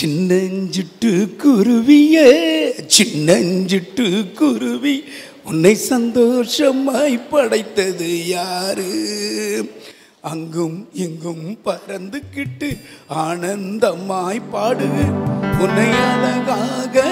சின்னஞ்சிட்டு குருவியே சின்னஞ்சிட்டு குருவி உன்னை சந்தோஷமாய் படைத்தது யாரு? அங்கும் இங்கும் பறந்துக்கிட்டு ஆனந்தமாய் பாடு. உன்னை அழகாக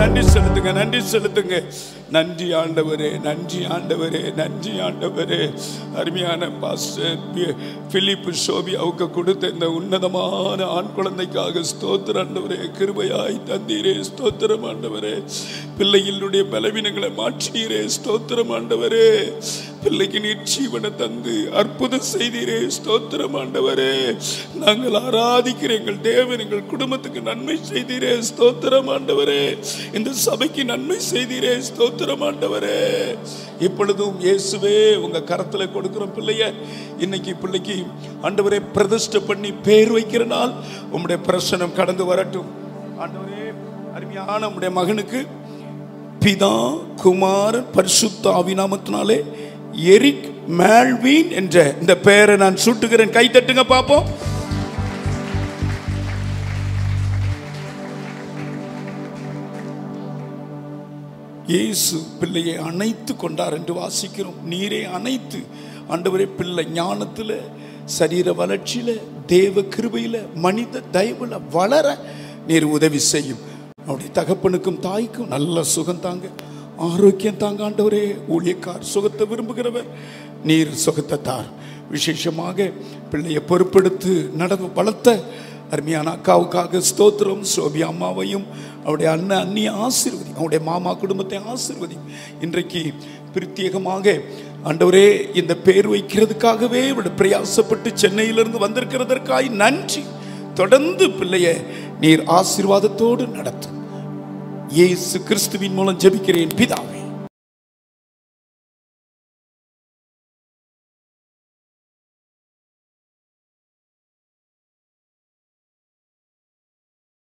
நன்றி செலுத்துங்க நன்றி செலுத்துங்க. நன்றி ஆண்டவரே நன்றி ஆண்டவரே நன்றி ஆண்டவரே. அருமையான பாஸ்டர் பிலிப்பு சோபி அவுக்கு கொடுத்த இந்த உன்னதமான ஆண் குழந்தைக்காக ஸ்தோத்திர ஆண்டவரே கிருபையாய் தந்தீரே ஸ்தோத்திரம் ஆண்டவரே. பிள்ளைகளுடைய பலவீனங்களை மாற்றீரே ஸ்தோத்திரம் ஆண்டவரே. பிள்ளைக்கு நீர் ஜீவனை தந்து அற்புதம் செய்தீரே ஸ்தோத்திரம் ஆண்டவரே. நாங்கள் ஆராதிக்கிற எங்கள் தேவன் எங்கள் குடும்பத்துக்கு நன்மை செய்தீரே ஸ்தோத்திரம் ஆண்டவரே. இந்த சபைக்கு நன்மை செய்தீரே ஸ்தோத்திரம் ஆண்டவரே. இப்பொழுதும் இயேசுவே உங்க கரத்துல கொடுக்குறோம் பிள்ளைய இன்னைக்கு பிள்ளைக்கு ஆண்டவரே பிரதிஷ்டை பண்ணி பேர் வைக்கிற நாள். உம்முடைய பிரசனம் கடந்து வரட்டும். ஆண்டவரே அருமையான உம்முடைய மகனுக்கு பிதா குமாரன் பரிசுத்த ஆவிநாமத்தினாலே எரிக் மேல்வீன் என்ற இந்த பெயரை நான் சுட்டுகிறேன். கை தட்டுங்க பார்ப்போம் இயேசு பிள்ளையை அணைத்து கொண்டார் என்று வாசிக்கிறோம். நீரே அணைத்து. ஆண்டவரே பிள்ளை ஞானத்தில் சரீர வளர்ச்சியில் தேவ கிருபையில் மனித தயவில் வளர நீர் உதவி செய்யும். அவருடைய தகப்பனுக்கும் தாய்க்கும் நல்ல சுகம் தாங்க. ஆரோக்கியம் தாங்க ஆண்டவரே ஊழியக்கார் சுகத்தை விரும்புகிறவர். நீர் சுகத்தை தார் விசேஷமாக பிள்ளையை பொறுப்பெடுத்து நடந்து வளர்த்த அருமையான அக்காவுக்காக ஸ்தோத்திரம் சோபி அம்மாவையும் அவருடைய அண்ணன் அண்ணியை ஆசீர்வதி அவருடைய மாமா குடும்பத்தை ஆசீர்வதி இன்றைக்கு பிரத்யேகமாக ஆண்டவரே இந்த பேர் வைக்கிறதுக்காகவே இவருடைய பிரயாசப்பட்டு சென்னையிலிருந்து வந்திருக்கிறதற்காய் நன்றி. தொடர்ந்து பிள்ளைய நீர் ஆசீர்வாதத்தோடு நடத்தும் இயேசு கிறிஸ்துவின் மூலம் ஜெபிக்கிறேன் பிதாவே.